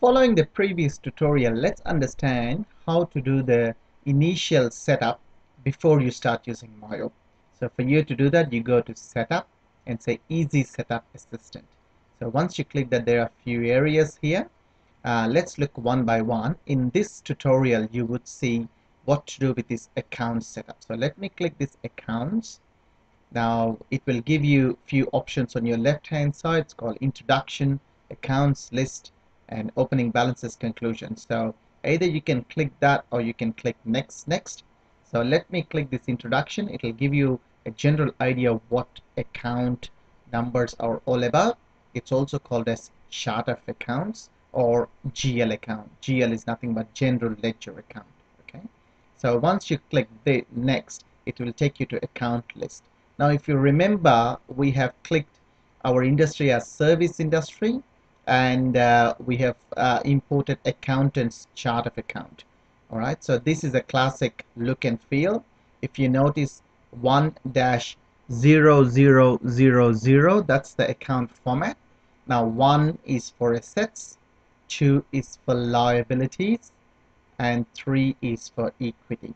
following the previous tutorial, let's understand how to do the initial setup before you start using MYOB. So for you to do that, you go to setup and say easy setup assistant. So once you click that there are a few areas here, uh, let's look one by one. In this tutorial, you would see what to do with this account setup. So let me click this accounts. Now it will give you a few options on your left hand side. It's called introduction, accounts list, and opening balances conclusion. So either you can click that or you can click next next. So let me click this introduction. It will give you a general idea of what account numbers are all about. It's also called as chart of accounts or GL account. GL is nothing but general ledger account. Okay. So once you click the next, it will take you to account list. Now, if you remember, we have clicked our industry as service industry and uh, we have uh, imported accountants chart of account. All right. So this is a classic look and feel. If you notice 1 dash 0000, that's the account format. Now, 1 is for assets, 2 is for liabilities, and 3 is for equity.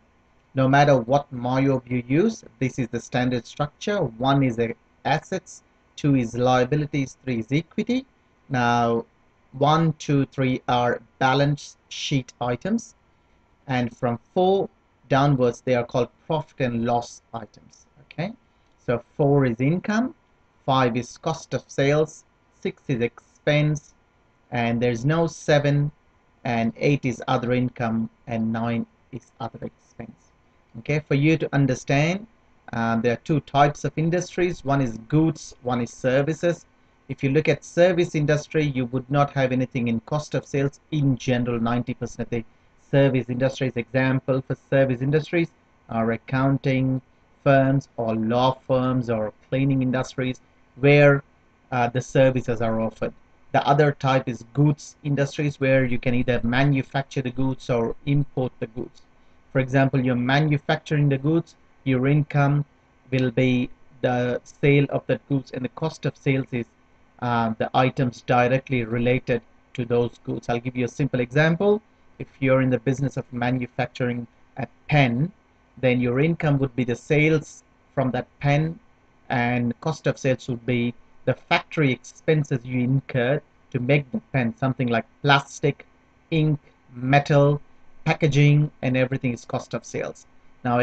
No matter what MYOB you use, this is the standard structure. 1 is assets, 2 is liabilities, 3 is equity. Now, one, two, three are balance sheet items, and from 4 downwards, they are called profit and loss items. Okay, so 4 is income, 5 is cost of sales, 6 is expense, and there's no 7 and 8 is other income and 9 is other expense okay? For you to understand um, there are two types of industries. One is goods one is services if you look at service industry you would not have anything in cost of sales in general 90% of the service industries example for service industries are accounting firms or law firms or cleaning industries where uh, the services are offered the other type is goods industries where you can either manufacture the goods or import the goods. For example, you're manufacturing the goods, your income will be the sale of the goods and the cost of sales is uh, the items directly related to those goods. I'll give you a simple example. If you're in the business of manufacturing a pen, then your income would be the sales from that pen and cost of sales would be the factory expenses you incurred to make the pen something like plastic ink metal packaging and everything is cost of sales now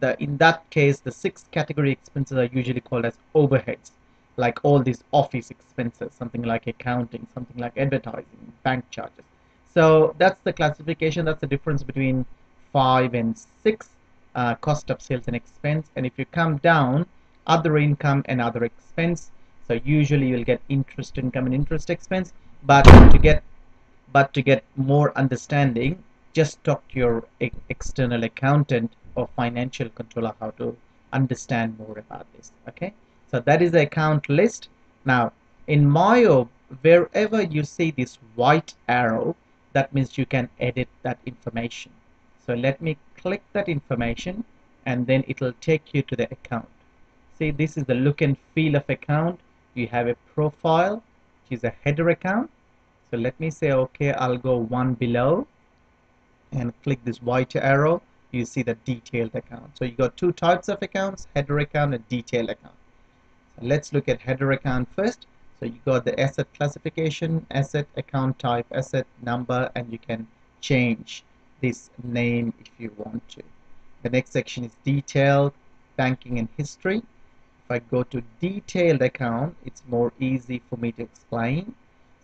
the, in that case the six category expenses are usually called as overheads like all these office expenses something like accounting something like advertising bank charges. So that's the classification. That's the difference between five and six uh, cost of sales and expense. And if you come down other income and other expense. So usually you'll get interest income and interest expense. But to get but to get more understanding just talk to your external accountant or financial controller how to understand more about this okay so that is the account list. Now in MYOB wherever you see this white arrow that means you can edit that information. So let me click that information and then it will take you to the account. See this is the look and feel of account. You have a profile which is a header account. So let me say okay I'll go one below and click this white arrow. You see the detailed account. So you got two types of accounts header account and detailed account let's look at header account first. So you got the asset classification asset account type asset number and you can change this name if you want to. The next section is detailed banking and history. If I go to detailed account it's more easy for me to explain.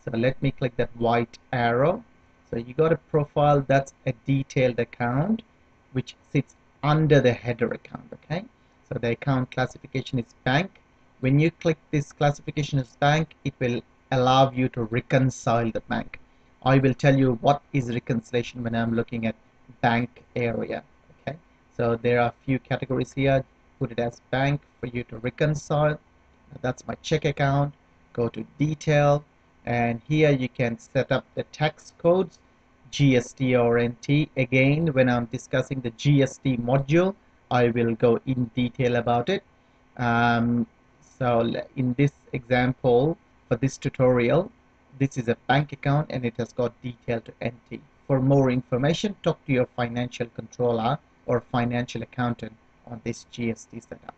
So let me click that white arrow. So you got a profile that's a detailed account which sits under the header account okay? So the account classification is bank when you click this classification as bank it will allow you to reconcile the bank. I will tell you what is reconciliation when I'm looking at bank area okay? So there are a few categories here. Put it as bank for you to reconcile. That's my check account. Go to detail. And here you can set up the tax codes GST or NT again when I'm discussing the GST module I will go in detail about it. Um, so in this example for this tutorial this is a bank account and it has got detail to empty for more information talk to your financial controller or financial accountant on this GST setup.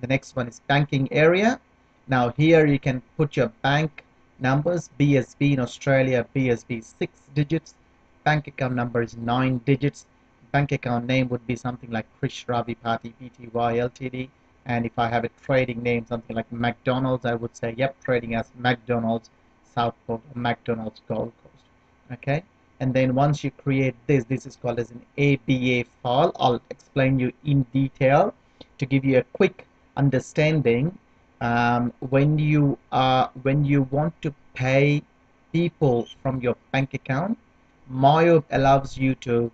The next one is banking area. Now here you can put your bank numbers BSB in Australia BSB 6 digits bank account number is 9 digits. Bank account name would be something like Krish Ravipati Pty Ltd and if I have a trading name something like McDonald's I would say yep trading as McDonald's Southport or McDonald's Gold Coast. Okay? And then once you create this this is called as an ABA file. I'll explain you in detail to give you a quick understanding um, when you are when you want to pay people from your bank account MYOB allows you to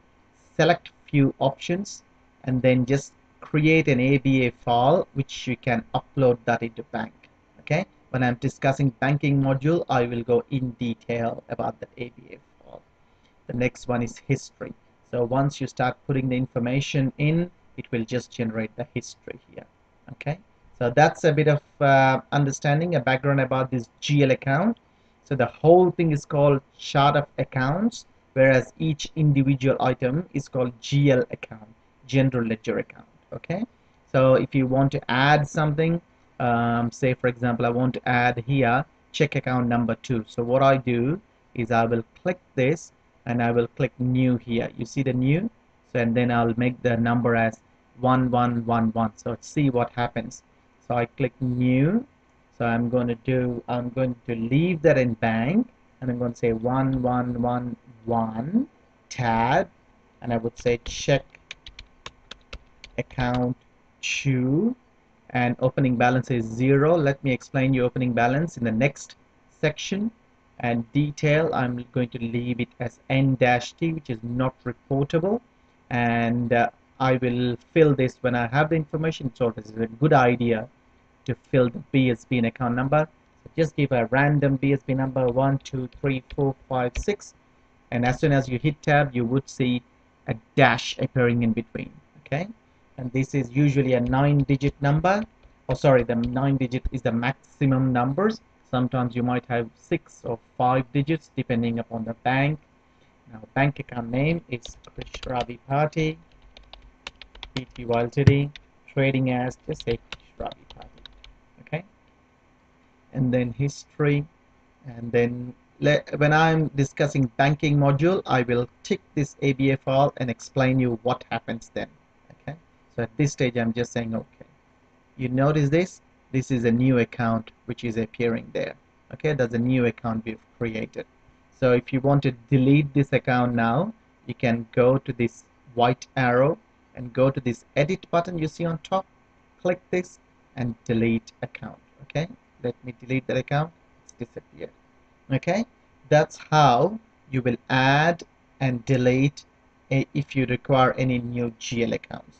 select few options and then just create an ABA file which you can upload that into bank okay when I'm discussing banking module I will go in detail about the ABA file the next one is history so once you start putting the information in it will just generate the history here okay so that's a bit of uh, understanding, a background about this GL account. So the whole thing is called chart of accounts, whereas each individual item is called GL account, general ledger account. Okay. So if you want to add something, um, say for example, I want to add here check account number two. So what I do is I will click this and I will click new here. You see the new? So and then I'll make the number as 1111. So see what happens so I click new so I'm going to do I'm going to leave that in bank and I'm going to say 1111 tab and I would say check account 2 and opening balance is 0 let me explain your opening balance in the next section. And detail I'm going to leave it as n-t which is not reportable. And uh, I will fill this when I have the information. So this is a good idea to fill the BSB and account number. So just give a random BSB number 1, 2, 3, 4, 5, 6 and as soon as you hit tab you would see a dash appearing in between. Okay and this is usually a 9 digit number. Oh sorry the 9 digit is the maximum numbers. Sometimes you might have 6 or 5 digits depending upon the bank. Now bank account name is Krish Ravipati Pty Ltd trading as just say Krish okay? And then history. And then when I'm discussing banking module I will tick this ABA file and explain you what happens then so at this stage I'm just saying okay you notice this? This is a new account which is appearing there. Okay that's a new account we've created. So if you want to delete this account now you can go to this white arrow and go to this edit button you see on top click this and delete account. Okay let me delete that account. It's disappeared. Okay that's how you will add and delete a, if you require any new GL accounts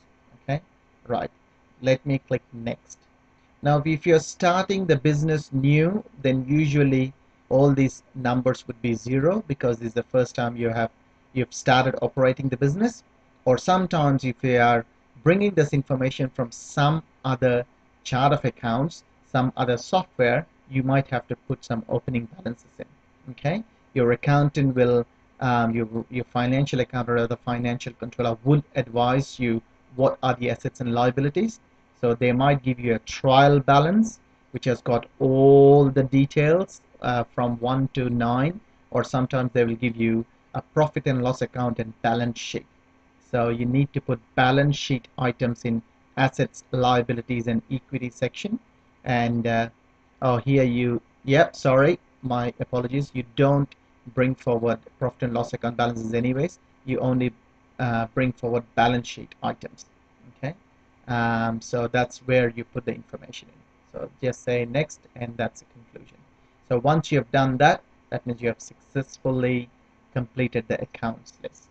right. Let me click next. Now if you're starting the business new then usually all these numbers would be zero because this is the first time you have you've started operating the business. Or sometimes if you are bringing this information from some other chart of accounts some other software, you might have to put some opening balances in. Okay, your accountant will, um, your your financial accountant or the financial controller would advise you what are the assets and liabilities. So they might give you a trial balance which has got all the details uh, from 1 to 9 or sometimes they will give you a profit and loss account and balance sheet. So you need to put balance sheet items in assets, liabilities and equity section and uh, oh here you yep sorry my apologies you don't bring forward profit and loss account balances anyways you only uh, bring forward balance sheet items okay? Um, so that's where you put the information in. So just say next and that's the conclusion. So once you have done that that means you have successfully completed the accounts list